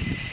you